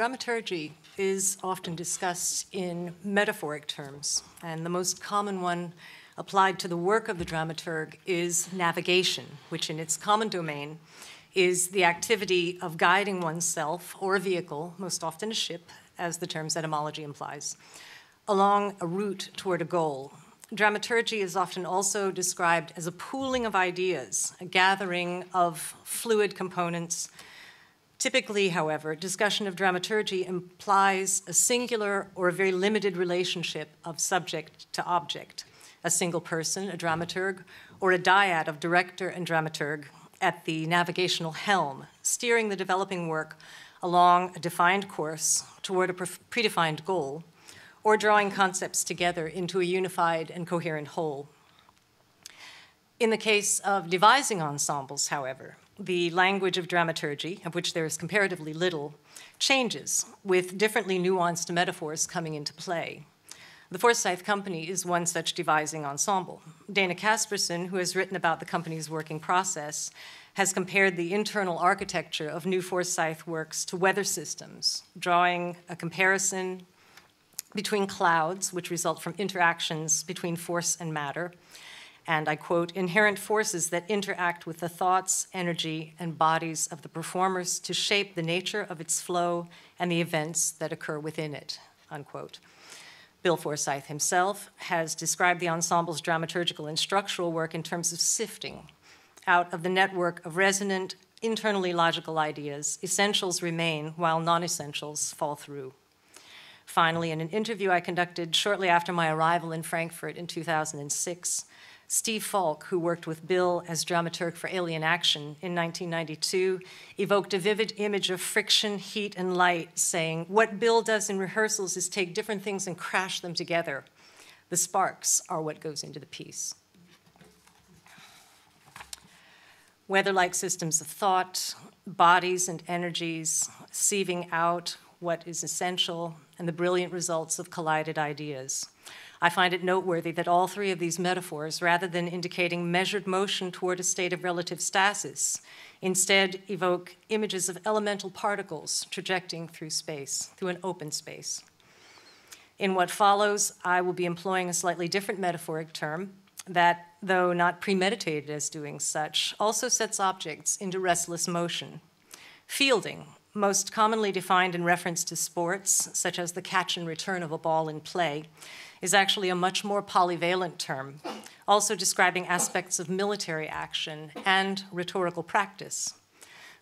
dramaturgy is often discussed in metaphoric terms, and the most common one applied to the work of the dramaturg is navigation, which in its common domain is the activity of guiding oneself or a vehicle, most often a ship, as the term's etymology implies, along a route toward a goal. Dramaturgy is often also described as a pooling of ideas, a gathering of fluid components. Typically, however, discussion of dramaturgy implies a singular or a very limited relationship of subject to object, a single person, a dramaturg, or a dyad of director and dramaturg at the navigational helm, steering the developing work along a defined course toward a predefined goal, or drawing concepts together into a unified and coherent whole. In the case of devising ensembles, however, the language of dramaturgy, of which there is comparatively little, changes with differently nuanced metaphors coming into play. The Forsythe Company is one such devising ensemble. Dana Caspersen, who has written about the company's working process, has compared the internal architecture of New Forsythe works to weather systems, drawing a comparison between clouds, which result from interactions between force and matter, and I quote, inherent forces that interact with the thoughts, energy, and bodies of the performers to shape the nature of its flow and the events that occur within it, unquote. Bill Forsythe himself has described the ensemble's dramaturgical and structural work in terms of sifting out of the network of resonant, internally logical ideas, essentials remain while non essentials fall through. Finally, in an interview I conducted shortly after my arrival in Frankfurt in 2006, Steve Valk, who worked with Bill as dramaturg for Alien Action in 1992, evoked a vivid image of friction, heat, and light, saying, What Bill does in rehearsals is take different things and crash them together. The sparks are what goes into the piece. Weather like systems of thought, bodies and energies, sieving out what is essential, and the brilliant results of collided ideas. I find it noteworthy that all three of these metaphors, rather than indicating measured motion toward a state of relative stasis, instead evoke images of elemental particles trajecting through space, through an open space. In what follows, I will be employing a slightly different metaphoric term that, though not premeditated as doing such, also sets objects into restless motion. Fielding, most commonly defined in reference to sports, such as the catch and return of a ball in play, is actually a much more polyvalent term, also describing aspects of military action and rhetorical practice.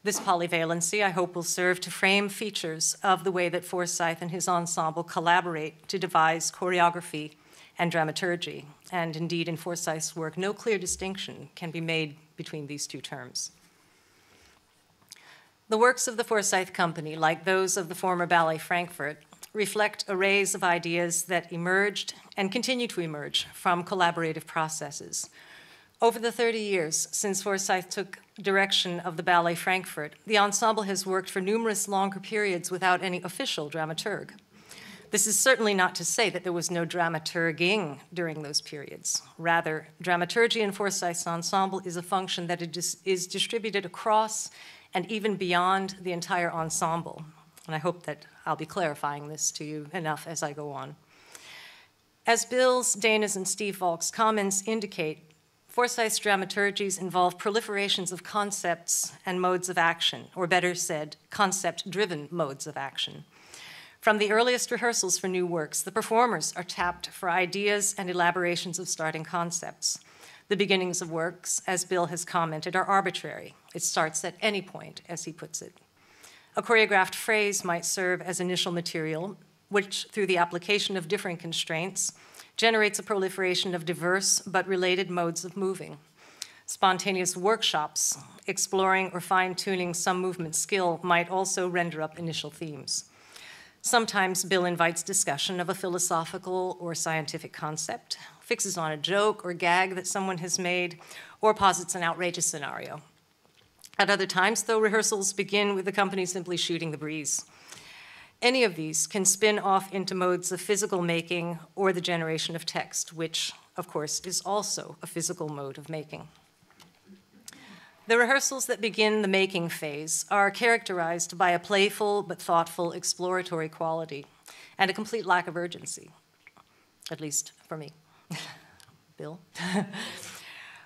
This polyvalency, I hope, will serve to frame features of the way that Forsythe and his ensemble collaborate to devise choreography and dramaturgy. And indeed, in Forsythe's work, no clear distinction can be made between these two terms. The works of the Forsythe Company, like those of the former Ballet Frankfurt, reflect arrays of ideas that emerged and continue to emerge from collaborative processes. Over the 30 years since Forsythe took direction of the Ballet Frankfurt, the ensemble has worked for numerous longer periods without any official dramaturg. This is certainly not to say that there was no dramaturging during those periods. Rather, dramaturgy in Forsythe's ensemble is a function that is distributed across and even beyond the entire ensemble. And I hope that I'll be clarifying this to you enough as I go on. As Bill's, Dana's, and Steve Valk's comments indicate, Forsythe's dramaturgies involve proliferations of concepts and modes of action, or better said, concept driven modes of action. From the earliest rehearsals for new works, the performers are tapped for ideas and elaborations of starting concepts. The beginnings of works, as Bill has commented, are arbitrary. It starts at any point, as he puts it. A choreographed phrase might serve as initial material, which, through the application of different constraints, generates a proliferation of diverse but related modes of moving. Spontaneous workshops exploring or fine tuning some movement skill might also render up initial themes. Sometimes Bill invites discussion of a philosophical or scientific concept, fixes on a joke or gag that someone has made, or posits an outrageous scenario. At other times, though, rehearsals begin with the company simply shooting the breeze. Any of these can spin off into modes of physical making or the generation of text, which, of course, is also a physical mode of making. The rehearsals that begin the making phase are characterized by a playful but thoughtful exploratory quality and a complete lack of urgency, at least for me. Bill?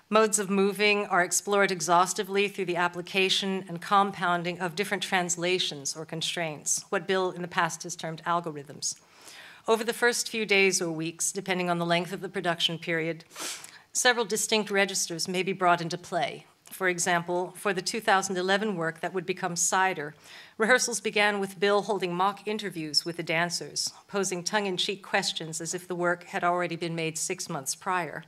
Modes of moving are explored exhaustively through the application and compounding of different translations or constraints, what Bill in the past has termed algorithms. Over the first few days or weeks, depending on the length of the production period, several distinct registers may be brought into play. For example, for the 2011 work that would become Sider, rehearsals began with Bill holding mock interviews with the dancers, posing tongue in cheek questions as if the work had already been made six months prior.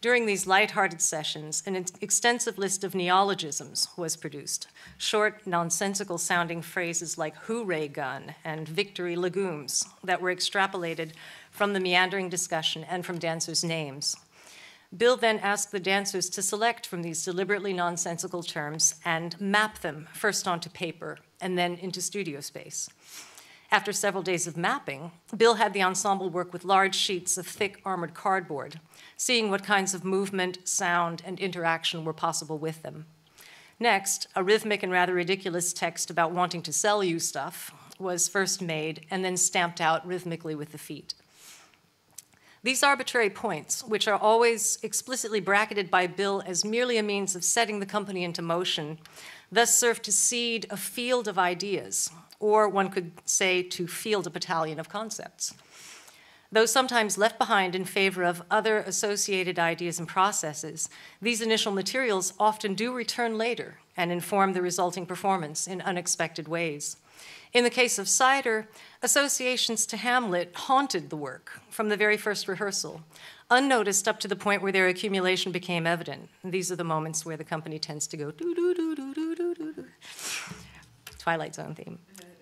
During these light-hearted sessions, an extensive list of neologisms was produced, short, nonsensical sounding phrases like hooray gun and victory legumes that were extrapolated from the meandering discussion and from dancers' names. Bill then asked the dancers to select from these deliberately nonsensical terms and map them first onto paper and then into studio space. After several days of mapping, Bill had the ensemble work with large sheets of thick armored cardboard, seeing what kinds of movement, sound, and interaction were possible with them. Next, a rhythmic and rather ridiculous text about wanting to sell you stuff was first made and then stamped out rhythmically with the feet. These arbitrary points, which are always explicitly bracketed by Bill as merely a means of setting the company into motion, thus serve to seed a field of ideas or one could say to field a battalion of concepts. Though sometimes left behind in favor of other associated ideas and processes, these initial materials often do return later and inform the resulting performance in unexpected ways. In the case of Sider, associations to Hamlet haunted the work from the very first rehearsal, unnoticed up to the point where their accumulation became evident. And these are the moments where the company tends to go doo doo doo doo doo doo doo. Twilight Zone theme.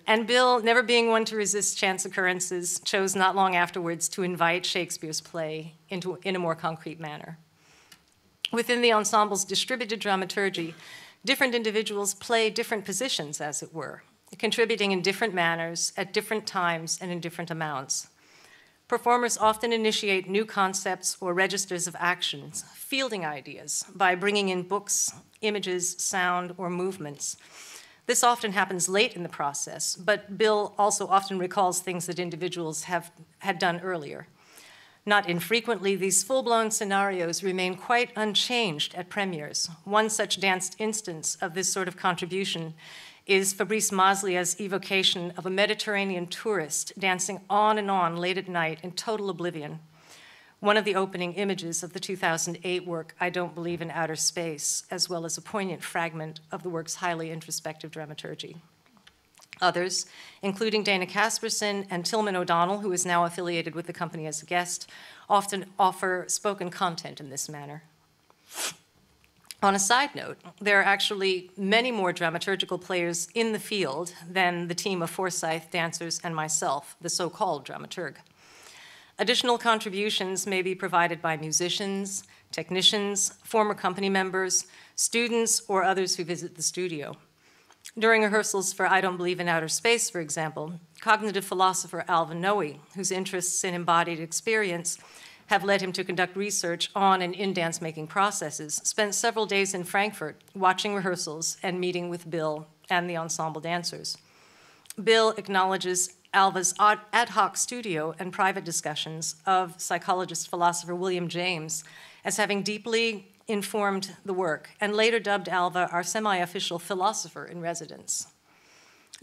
And Bill, never being one to resist chance occurrences, chose not long afterwards to invite Shakespeare's play into, in a more concrete manner. Within the ensemble's distributed dramaturgy, different individuals play different positions, as it were, contributing in different manners, at different times, and in different amounts. Performers often initiate new concepts or registers of actions, fielding ideas by bringing in books, images, sound, or movements this often happens late in the process, but Bill also often recalls things that individuals have had done earlier. Not infrequently, these full blown scenarios remain quite unchanged at premieres. One such danced instance of this sort of contribution is Fabrice Mazliah's evocation of a Mediterranean tourist dancing on and on late at night in total oblivion one of the opening images of the 2008 work, I Don't Believe in Outer Space, as well as a poignant fragment of the work's highly introspective dramaturgy. Others, including Dana Caspersen and Tilman O'Donnell, who is now affiliated with the company as a guest, often offer spoken content in this manner. On a side note, there are actually many more dramaturgical players in the field than the team of Forsythe dancers and myself, the so called dramaturg. Additional contributions may be provided by musicians, technicians, former company members, students, or others who visit the studio. During rehearsals for I Don't Believe in Outer Space, for example, cognitive philosopher Alva Noe, whose interests in embodied experience have led him to conduct research on and in dance making processes, spent several days in Frankfurt watching rehearsals and meeting with Bill and the ensemble dancers. Bill acknowledges Alva's ad hoc studio and private discussions of psychologist philosopher William James as having deeply informed the work, and later dubbed Alva our semi official philosopher in residence.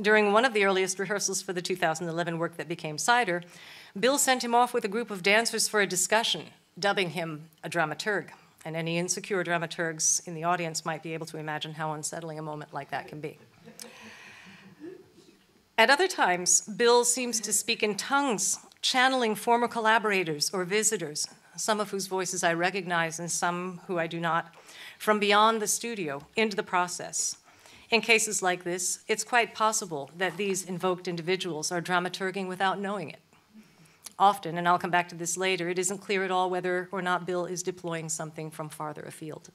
During one of the earliest rehearsals for the 2011 work that became Sider, Bill sent him off with a group of dancers for a discussion, dubbing him a dramaturg. And any insecure dramaturgs in the audience might be able to imagine how unsettling a moment like that can be. At other times, Bill seems to speak in tongues, channeling former collaborators or visitors, some of whose voices I recognize and some who I do not, from beyond the studio into the process. In cases like this, it's quite possible that these invoked individuals are dramaturging without knowing it. Often, and I'll come back to this later, it isn't clear at all whether or not Bill is deploying something from farther afield.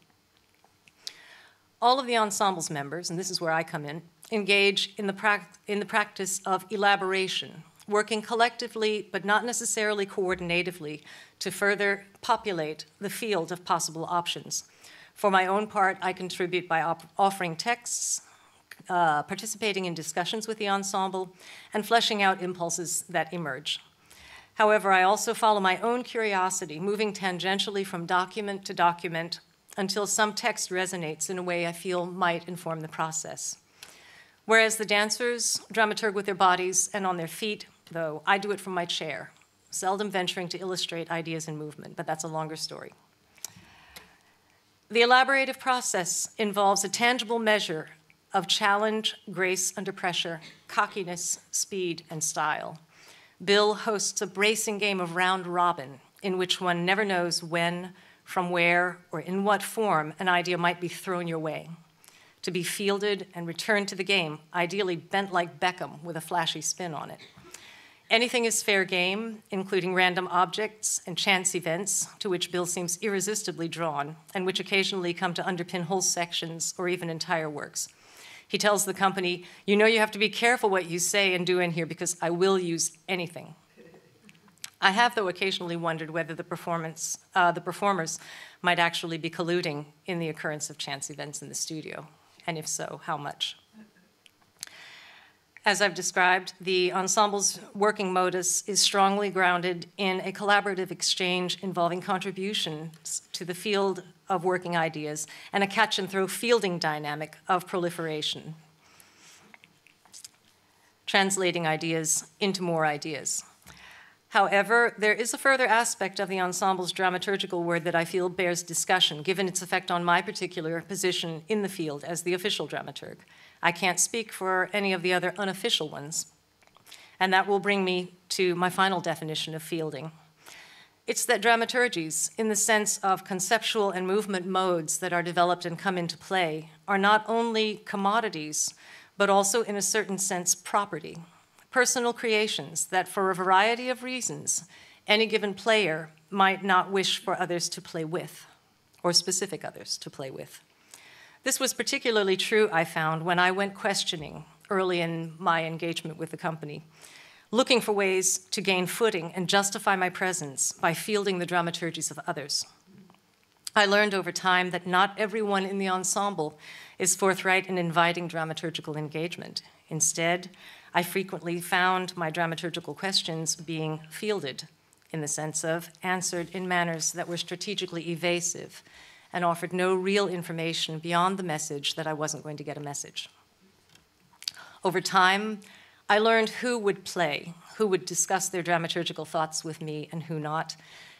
All of the ensemble's members, and this is where I come in, engage in the, in the practice of elaboration, working collectively but not necessarily coordinatively to further populate the field of possible options. For my own part, I contribute by offering texts, uh, participating in discussions with the ensemble, and fleshing out impulses that emerge. However, I also follow my own curiosity, moving tangentially from document to document until some text resonates in a way I feel might inform the process. Whereas the dancers dramaturg with their bodies and on their feet, though, I do it from my chair, seldom venturing to illustrate ideas in movement, but that's a longer story. The elaborative process involves a tangible measure of challenge, grace under pressure, cockiness, speed, and style. Bill hosts a bracing game of round robin in which one never knows when, from where, or in what form an idea might be thrown your way. To be fielded and returned to the game, ideally bent like Beckham with a flashy spin on it. Anything is fair game, including random objects and chance events to which Bill seems irresistibly drawn and which occasionally come to underpin whole sections or even entire works. He tells the company, You know, you have to be careful what you say and do in here because I will use anything. I have, though, occasionally wondered whether the, performance, uh, the performers might actually be colluding in the occurrence of chance events in the studio, and if so, how much. As I've described, the ensemble's working modus is strongly grounded in a collaborative exchange involving contributions to the field of working ideas and a catch and throw fielding dynamic of proliferation, translating ideas into more ideas. However, there is a further aspect of the ensemble's dramaturgical word that I feel bears discussion, given its effect on my particular position in the field as the official dramaturg. I can't speak for any of the other unofficial ones. And that will bring me to my final definition of fielding. It's that dramaturgies, in the sense of conceptual and movement modes that are developed and come into play, are not only commodities, but also, in a certain sense, property. Personal creations that, for a variety of reasons, any given player might not wish for others to play with, or specific others to play with. This was particularly true, I found, when I went questioning early in my engagement with the company, looking for ways to gain footing and justify my presence by fielding the dramaturgies of others. I learned over time that not everyone in the ensemble is forthright in inviting dramaturgical engagement. Instead, I frequently found my dramaturgical questions being fielded in the sense of answered in manners that were strategically evasive and offered no real information beyond the message that I wasn't going to get a message. Over time, I learned who would play, who would discuss their dramaturgical thoughts with me, and who not,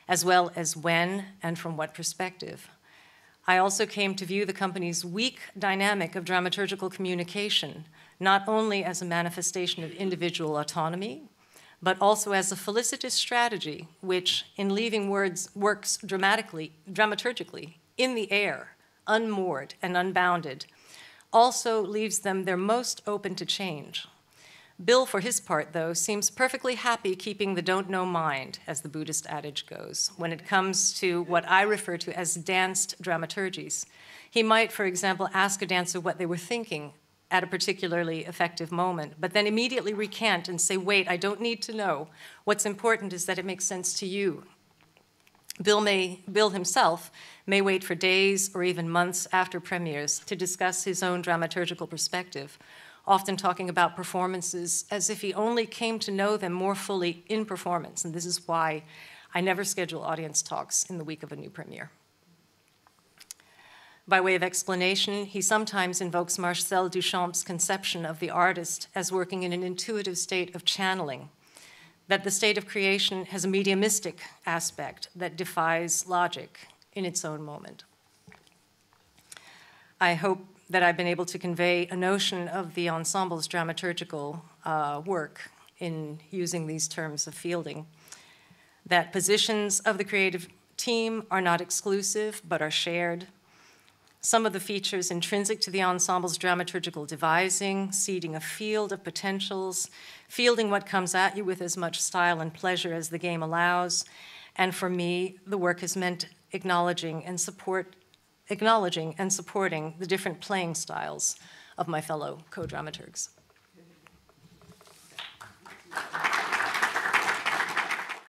as well as when and from what perspective. I also came to view the company's weak dynamic of dramaturgical communication not only as a manifestation of individual autonomy, but also as a felicitous strategy which, in leaving words, works dramatically, dramaturgically in the air, unmoored and unbounded, also leaves them their most open to change. Bill, for his part, though, seems perfectly happy keeping the don't know mind, as the Buddhist adage goes, when it comes to what I refer to as danced dramaturgies. He might, for example, ask a dancer what they were thinking at a particularly effective moment, but then immediately recant and say, wait, I don't need to know. What's important is that it makes sense to you Bill, may, Bill himself may wait for days or even months after premieres to discuss his own dramaturgical perspective, often talking about performances as if he only came to know them more fully in performance. And this is why I never schedule audience talks in the week of a new premiere. By way of explanation, he sometimes invokes Marcel Duchamp's conception of the artist as working in an intuitive state of channeling that the state of creation has a mediumistic aspect that defies logic in its own moment. I hope that I've been able to convey a notion of the ensemble's dramaturgical uh, work in using these terms of fielding, that positions of the creative team are not exclusive but are shared, some of the features intrinsic to the ensemble's dramaturgical devising, seeding a field of potentials, fielding what comes at you with as much style and pleasure as the game allows. And for me, the work has meant acknowledging and support, acknowledging and supporting the different playing styles of my fellow co-dramaturgs.